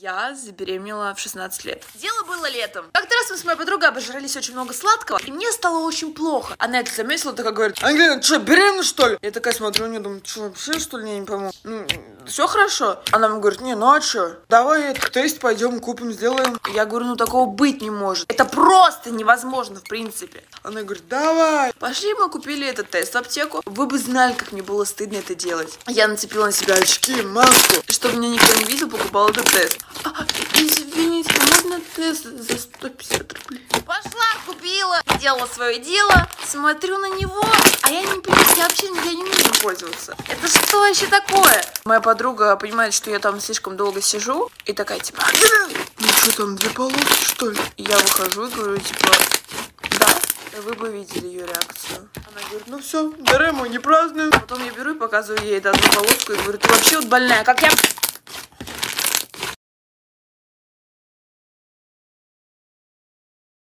Я забеременела в 16 лет. Дело было летом. Как-то раз мы с моей подругой обожрались очень много сладкого, и мне стало очень плохо. Она это заметила, такая говорит, Ангелина, что, беременна, что ли? Я такая смотрю на нее, думаю, что, вообще, что ли, я не пойму. Ну, все хорошо. Она мне говорит, не, ну а что? Давай этот тест пойдем, купим, сделаем. Я говорю, ну такого быть не может. Это просто невозможно, в принципе. Она говорит, давай. Пошли, мы купили этот тест в аптеку. Вы бы знали, как мне было стыдно это делать. Я нацепила на себя очки, маску. Чтобы меня никто не видел, покупала этот тест. А, извините, можно тест за 150 рублей? Пошла, купила, делала свое дело, смотрю на него, а я не я вообще я не пользоваться. Это что вообще такое? Моя подруга понимает, что я там слишком долго сижу, и такая, типа, ну что там, две полоски, что ли? И я выхожу и говорю, типа, да, вы бы видели ее реакцию. Она говорит, ну все, Дарему не празднуем. Потом я беру и показываю ей эту полоску и говорю, ты вообще вот больная, как я